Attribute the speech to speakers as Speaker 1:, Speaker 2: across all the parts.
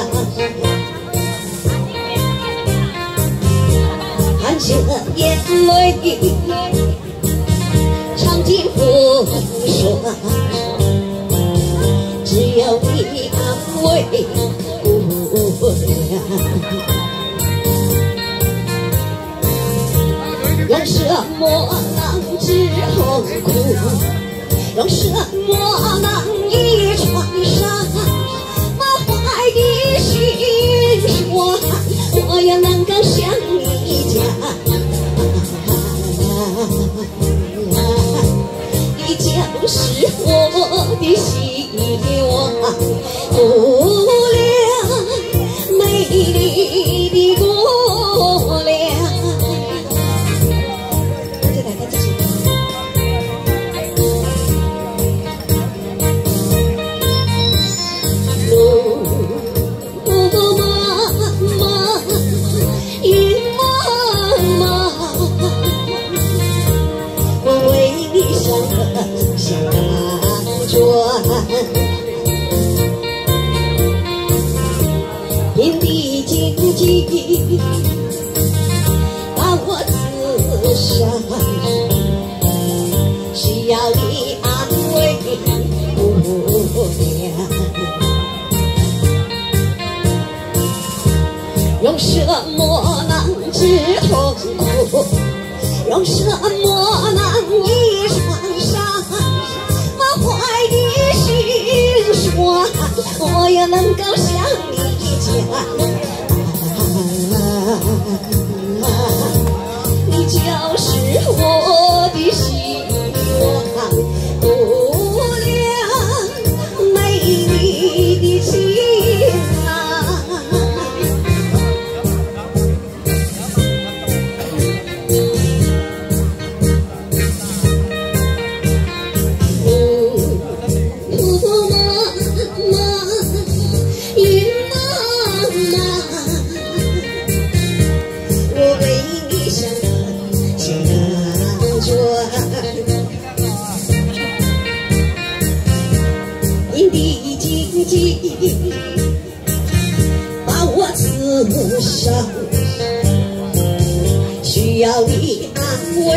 Speaker 1: 家乡，含着眼泪唱尽风霜，只有你安慰我俩。用什么能治痛苦？用什么能您的经济把我刺伤需要你安慰姑娘用什么能治痛苦用什么能医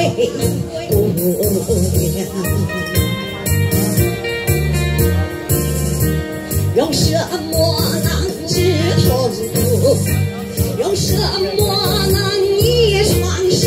Speaker 1: 安慰姑娘。用什么能治痛苦？用什么能医创伤？